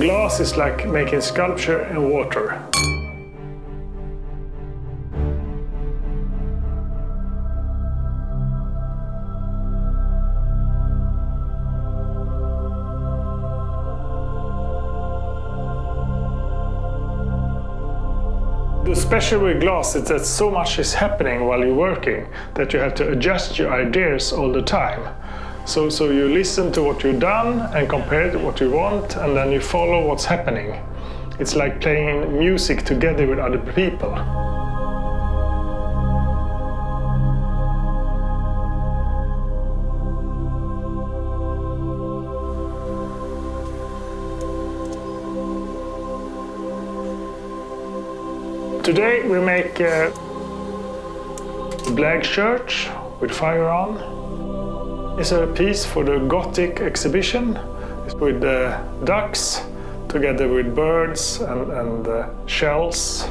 glass is like making sculpture in water. The special with glass is that so much is happening while you're working that you have to adjust your ideas all the time. So, so you listen to what you've done and compare to what you want, and then you follow what's happening. It's like playing music together with other people. Today we make a black shirt with fire on. It's a piece for the Gothic exhibition. With uh, ducks together with birds and, and uh, shells.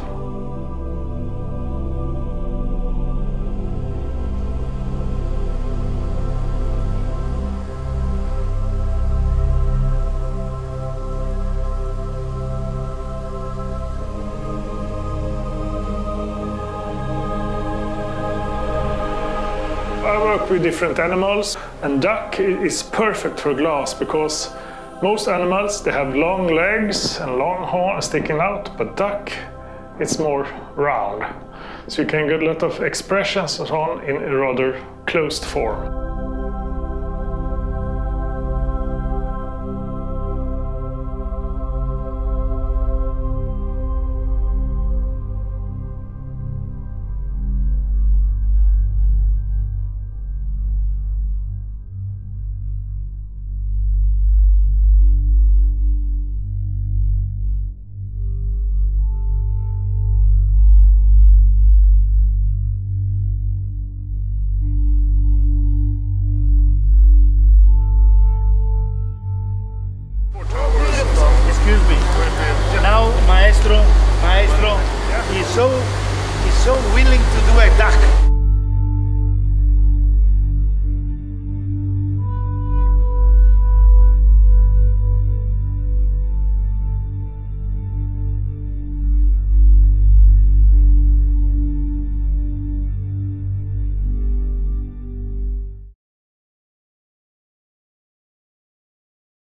I work with different animals and duck is perfect for glass because most animals they have long legs and long horns sticking out but duck it's more round so you can get a lot of expressions on in a rather closed form.